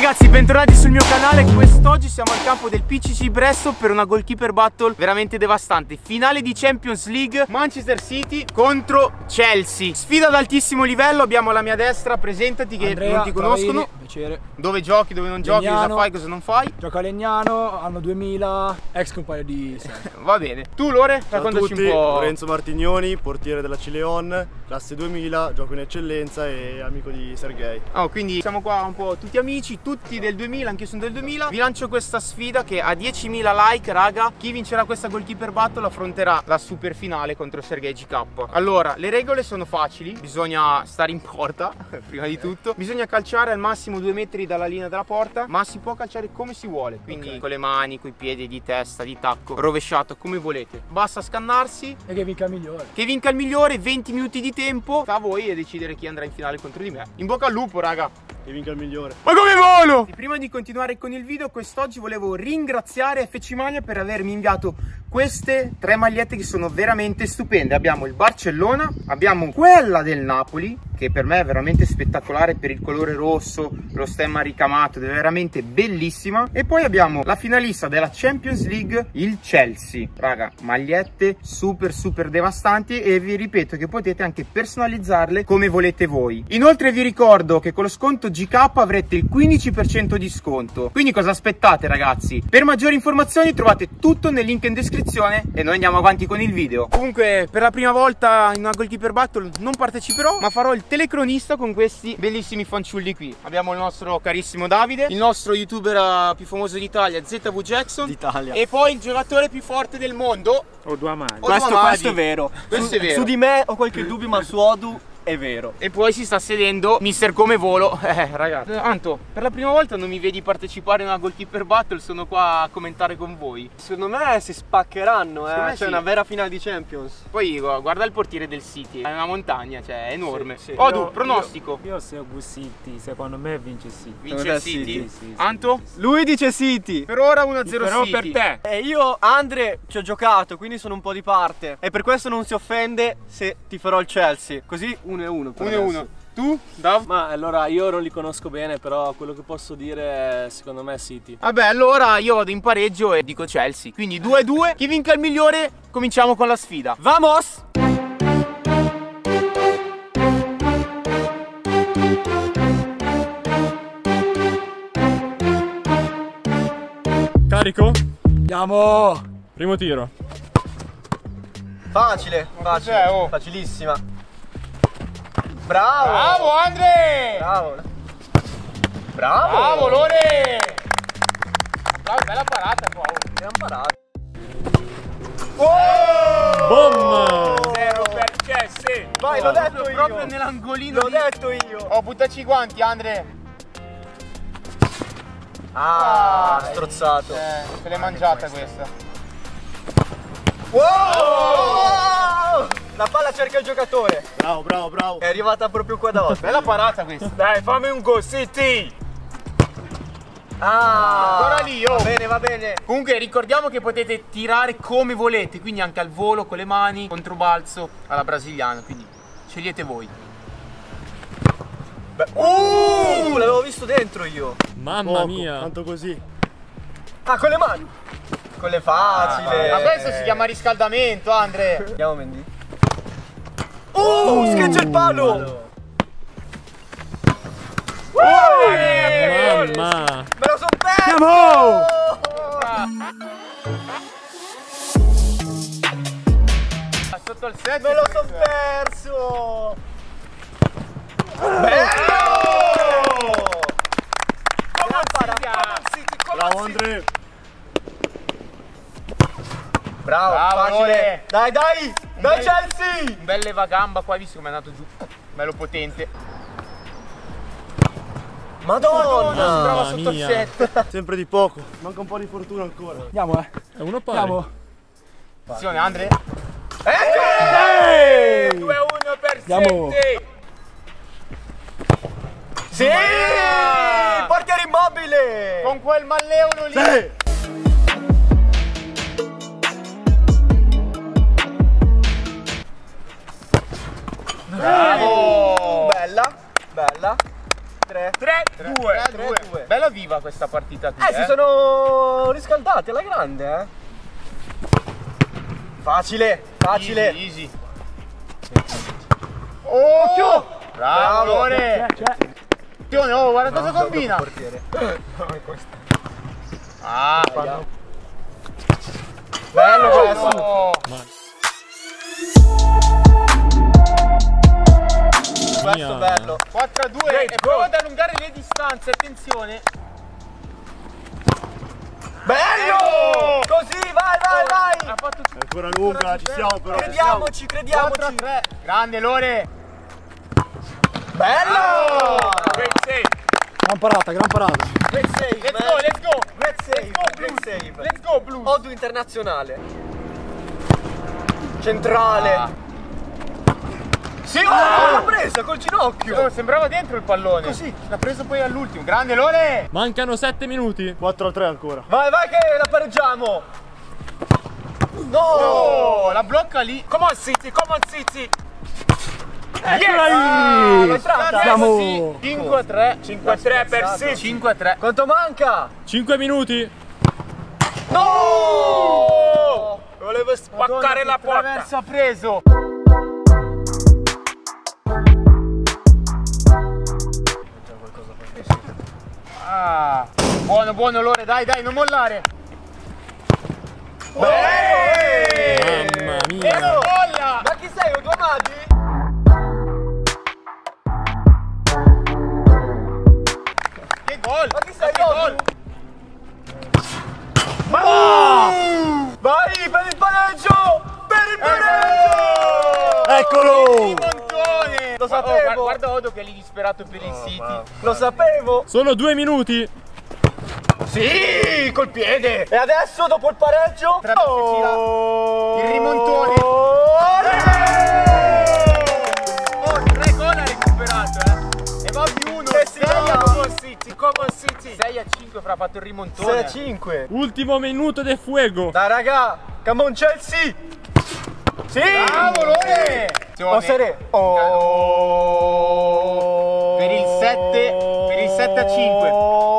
ragazzi, bentornati sul mio canale. Quest'oggi siamo al campo del PCC Bresso per una goalkeeper battle veramente devastante. Finale di Champions League Manchester City contro Chelsea. Sfida ad altissimo livello, abbiamo alla mia destra, presentati che Andrea, non ti conoscono piacere. Dove giochi, dove non giochi, Legnano. cosa fai, cosa non fai Gioca a Legnano, anno 2000, ex compagno di Sergio. Va bene Tu Lore, Ciao raccontaci tutti, un po' Lorenzo Martignoni, portiere della Cileon, classe 2000, gioco in eccellenza e amico di Sergei. Oh, quindi siamo qua un po' tutti amici, tutti del 2000, anche io sono del 2000. Vi lancio questa sfida che a 10.000 like, raga, chi vincerà questa goalkeeper battle affronterà la super finale contro Sergei GK. Allora, le regole sono facili, bisogna stare in porta, prima di tutto. Bisogna calciare al massimo due metri dalla linea della porta, ma si può calciare come si vuole, quindi Ok. con le mani, con i piedi, di testa, di tacco, rovesciato, come volete. Basta scannarsi, E che vinca il migliore. che vinca il migliore, 20 minuti di tempo, sta a voi e decidere chi andrà in finale contro di me. In bocca al lupo, raga! Che vinca il migliore. Ma come volo? Prima di continuare con il video, quest'oggi volevo ringraziare FC Maglia per avermi inviato queste tre magliette che sono veramente stupende. Abbiamo il Barcellona, abbiamo quella del Napoli, che per me è veramente spettacolare per il colore rosso, lo stemma ricamato, è veramente bellissima. E poi abbiamo la finalista della Champions League, il Chelsea. Raga, magliette super super devastanti e vi ripeto che potete anche personalizzarle come volete voi. Inoltre vi ricordo che con lo sconto GK avrete il 15% di sconto. Quindi cosa aspettate ragazzi? Per maggiori informazioni trovate tutto nel link in descrizione e noi andiamo avanti con il video. Comunque per la prima volta in una goalkeeper battle non parteciperò ma farò il telecronista con questi bellissimi fanciulli qui. Abbiamo il nostro carissimo Davide, il nostro youtuber eh, più famoso d'Italia ZV Jackson D'Italia. e poi il giocatore più forte del mondo. Ho due mani. Odu Questo, Amadi. questo è vero. Questo su, è vero. Su di me ho qualche dubbio, ma su Odu è vero. E poi si sta sedendo Mister Come Volo. Eh, ragazzi. Anto, per la prima volta non mi vedi partecipare a una goalkeeper battle, sono qua a commentare con voi. Secondo me si spaccheranno, eh. C'è sì. una vera finale di Champions. Poi gu- guarda il portiere del City, è una montagna, cioè è enorme. Sì, sì. Odu, Io- pronostico. Io, io seguo City, secondo me vince City. Vince il te City. Sì. Anto? Lui dice City. Per ora 1-0 Però City. per te. E io, Andre, ci ho giocato, quindi sono un po' di parte. E per questo non si offende se ti farò il Chelsea. Così 1-1 per 1-1. adesso. Tu, Dav? Ma allora io non li conosco bene, però quello che posso dire è, secondo me è City. Vabbè, allora io vado in pareggio e dico Chelsea. Quindi 2-2. Chi vinca il migliore, cominciamo con la sfida. Vamos! Carico? Andiamo! Primo tiro. Facile, facile. oh? Facilissima. Bravo! Bravo Andre! Bravo! Bravo! Bravo Lore! Bravo, bella parata qua. oh. Abbiamo parato. Boom! Zero per Chelsea. Vai, l'ho detto io. Proprio nell'angolino L'ho detto io. Oh, buttaci i guanti, Andre. Ah, strozzato. Eh, se l'hai mangiata questa. Wow! Cerca il giocatore. Bravo, bravo, bravo. È arrivata proprio qua davanti. Bella parata questa. Dai, fammi un gol, City! Ah! Ancora lì, oh. Va bene, va bene. Comunque ricordiamo che potete tirare come volete, quindi anche al volo, con le mani, controbalzo, alla brasiliana, quindi scegliete voi. Uh, l'avevo visto dentro io. Mamma Poco, mia. tanto così. Ah, con le mani. Con le facile. Ma questo si chiama riscaldamento, Andre. Andiamo, Mendy. Uh, schiaccia il palo. Mamma. Me lo son perso. Andiamo! Sotto al set. Me lo son perso. Come Bravo Andre. Bravo, Bravo, facile. Lore. Dai, dai. Dai, Chelsea. Un bel levagamba qua, hai visto come è andato giù. Bello potente. Madonna. Si trova Mamma sotto il set. Sempre di poco. Manca un po' di fortuna ancora. Andiamo, eh! È uno pari. Andiamo! Attenzione, Andre. 2-1 per Andiamo. City. Sì! Portiere immobile! Con quel malleolo lì. Sì! Bravo. Bella, bella. 3-1. 3? 3, 2. 3-2. Bella viva questa partita qui. Eh, si sono riscaldati alla grande, eh. Facile, facile. Easy, easy. Oh! Bravo, Bravo. Attenzione, oh, guarda cosa combina! Ah, Bello questo. Questo bello. 4 a 2 e prova ad allungare le distanze, attenzione! Bello! Così, vai, vai, vai. Ha fatto È ancora lunga, ci siamo però. Crediamoci, 4 a crediamoci. 3. Grande Lore! Bello! Great save. Gran parata, gran parata. Great save, Let's man. go, let's go! Great save, go, great Blues. save. Let's go Blues! Odo internazionale. Centrale. Ah. Sì, oh, l'ha presa col ginocchio. Oh, sembrava dentro il pallone. Così. L'ha preso poi all'ultimo. Grande Lore! Mancano 7 minuti. 4 a 3 ancora. Vai, vai che la pareggiamo. No! Oh, la blocca lì. Come on City, come on City. Ah, l'ho entrata. Siamo- 5 a 3. 5 a 3 per City. 5 a 3. Quanto manca? 5 minuti. No! Volevo spaccare la porta. Traverso ha preso. Buono, buono Lore, dai, dai, non mollare. Eh! Mamma mia. non molla! Ma chi sei? Un tuo Madi? Che gol! Ma chi sei? Che gol! Vai per il pareggio! Per il pareggio! Eccolo! Montone! Lo Oh, sapevo. guarda, guarda Odo che è lì disperato per il City. Lo sapevo! Sono 2 minuti. Sì, col piede! E adesso dopo il pareggio? Tra- Il rimontone. Oh, tre gol ha recuperato, eh. E va più uno. E si 6 a City, come City. 6 a 5 fra fatto il 6 rimontone. a 5. Ultimo minuto de fuego. Dai raga, come on Chelsea! Sì! Bravo Lore! Oh, serie. Oh. Per il 7, per il 7 a 5.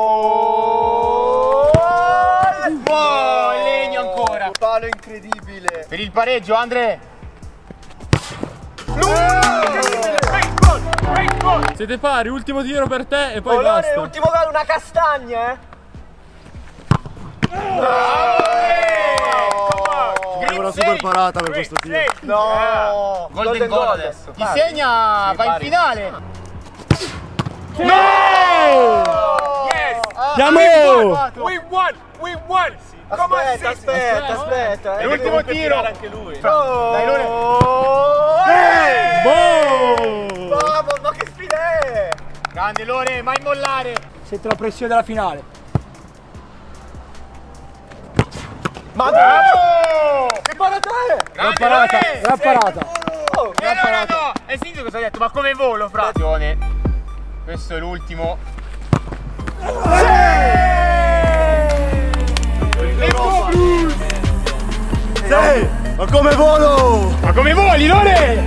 Per il pareggio, Andre. Siete pari, ultimo tiro per te e poi Olore, basta. ultimo gol, una castagna, eh. Una super parata per questo tiro. No! Golden goal adesso. Chi segna va in pari. finale. Siamo! We won, we won. Aspetta, aspetta, aspetta. È eh. l'ultimo tiro. anche lui. Oh. Dai, Lore. Eh! Boom! Bravo, ma che sfida è? Grande Lore, mai mollare. Sento la pressione della finale. Ma Bravo! che parata è? Grande parata, gran parata. Oh, Eh, no, no, no. Hai sentito cosa ha detto? Ma come volo, fra? Questo è l'ultimo. Sì! Ma come volo! Ma come voli, Lore?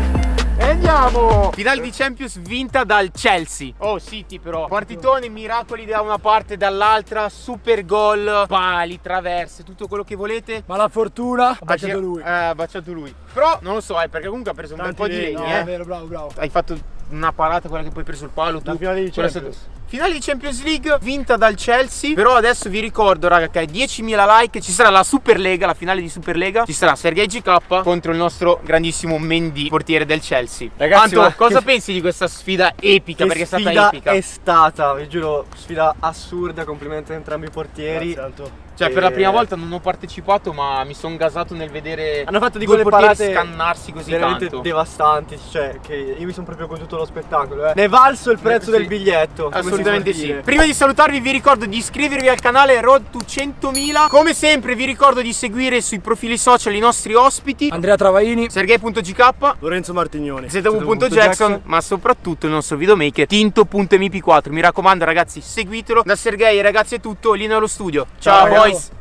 E andiamo! Finale di Champions vinta dal Chelsea. Oh, City però. Partitone, miracoli da una parte e dall'altra, super gol, pali, traverse, tutto quello che volete. Ma la fortuna ha baciato lui. Eh, ha baciato lui. Però non lo so, eh, perché comunque ha preso un bel po' di legni, legni, No, eh. è vero, bravo, bravo. Hai fatto una parata, quella che poi hai preso il palo tu. La finale di Champions. sotto- Finale di Champions League vinta dal Chelsea. Però adesso vi ricordo, raga, che ai 10.000 like ci sarà la Superlega, la finale di Superlega. Ci sarà Sergei GK contro il nostro grandissimo Mendy, portiere del Chelsea. Ragazzi, Anto, cosa che- pensi di questa sfida epica? Che perché è stata epica. è stata, vi giuro, sfida assurda, complimenti a entrambi i portieri. Grazie, Anto. Cioè, per la prima volta non ho partecipato, ma mi sono gasato nel vedere Hanno fatto di quelle parate scannarsi così veramente tanto. devastanti, cioè che io mi sono proprio goduto lo spettacolo, eh. Ne è valso il prezzo sì. del biglietto. Assolutamente sì. dire. Prima di salutarvi vi ricordo di iscrivervi al canale Road to 100.000. Come sempre vi ricordo di seguire sui profili social i nostri ospiti. Andrea Travaini. Sergei.gk Lorenzo Martignoni. ZW.Jackson ma soprattutto il nostro videomaker Tinto.mp4 mi raccomando ragazzi seguitelo da Sergei ragazzi è tutto Lino allo studio ciao Ciao. Boys